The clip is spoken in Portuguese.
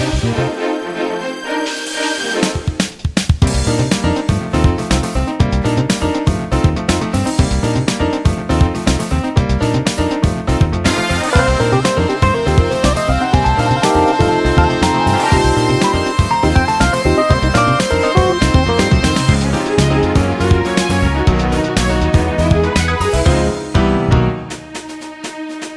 Música